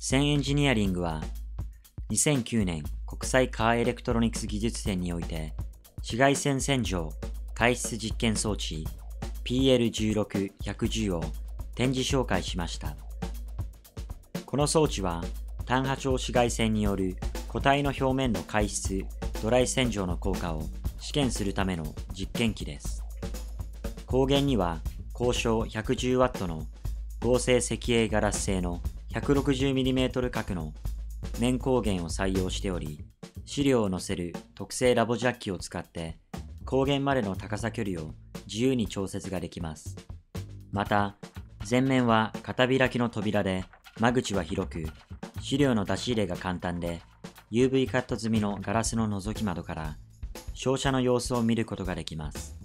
センエンジニアリングは2009年国際カーエレクトロニクス技術展において紫外線洗浄排出実験装置 PL16110 を展示紹介しました。この装置は単波長紫外線による固体の表面の回出、ドライ洗浄の効果を試験するための実験機です。光源には高照 110W の合成石英ガラス製の 160mm 角の面光源を採用しており、資料を載せる特製ラボジャッキを使って光源までの高さ距離を自由に調節ができます。また、前面は片開きの扉で間口は広く、資料の出し入れが簡単で、UV カット済みのガラスの覗き窓から照射の様子を見ることができます。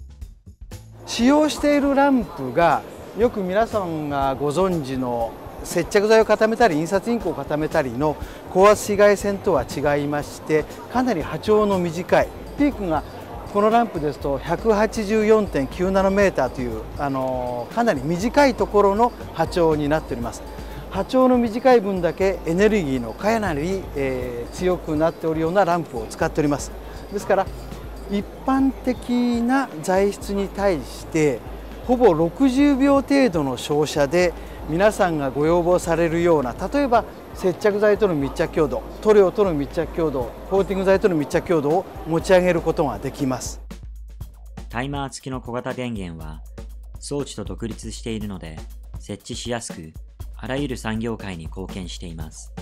使用しているランプがよく皆さんがご存知の接着剤を固めたり印刷インクを固めたりの高圧紫外線とは違いましてかなり波長の短いピークがこのランプですと184.9ナノメーターというあのかなり短いところの波長になっております。波長の短い分だけエネルギーのかなり、えー、強くなっておるようなランプを使っております。ですから一般的な材質に対してほぼ60秒程度の照射で皆さんがご要望されるような例えば接着剤との密着強度塗料との密着強度コーティング剤との密着強度を持ち上げることができます。タイマー付きの小型電源は装置と独立しているので設置しやすくあらゆる産業界に貢献しています。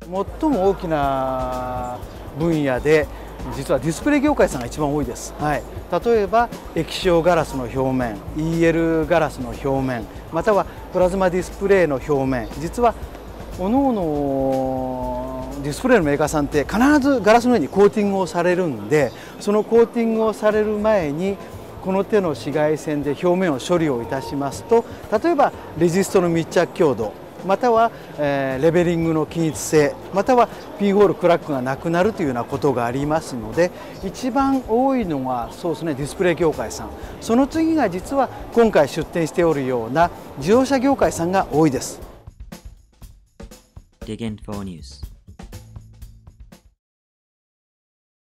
最も大きな分野で実はディスプレイ業界さんが一番多いです、はい、例えば液晶ガラスの表面 EL ガラスの表面またはプラズマディスプレイの表面。実はおのおのディスプレイのメーカーさんって必ずガラスの上にコーティングをされるんでそのコーティングをされる前にこの手の紫外線で表面を処理をいたしますと例えばレジストの密着強度または、え、レベリングの均一性またはピンホールクラックがなくなるというようなことがありますので一番多いのがそうですねディスプレイ業界さんその次が実は今回出展しておるような自動車業界さんが多いです。